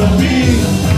the.